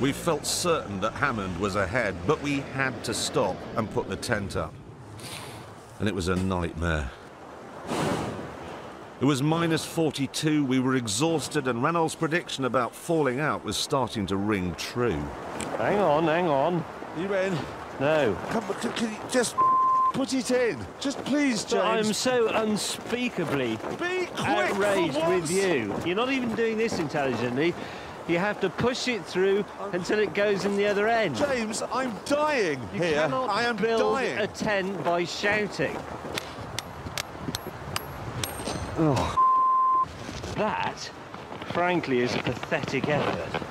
We felt certain that Hammond was ahead, but we had to stop and put the tent up. And it was a nightmare. It was minus 42, we were exhausted, and Ranulph's prediction about falling out was starting to ring true. Hang on, hang on. You in? No. Come, can, can you just put it in? Just please, But I'm so unspeakably Be quick outraged with you. You're not even doing this intelligently. You have to push it through until it goes in the other end. James, I'm dying You here. cannot I am build dying. a tent by shouting. Oh, that, frankly, is a pathetic effort.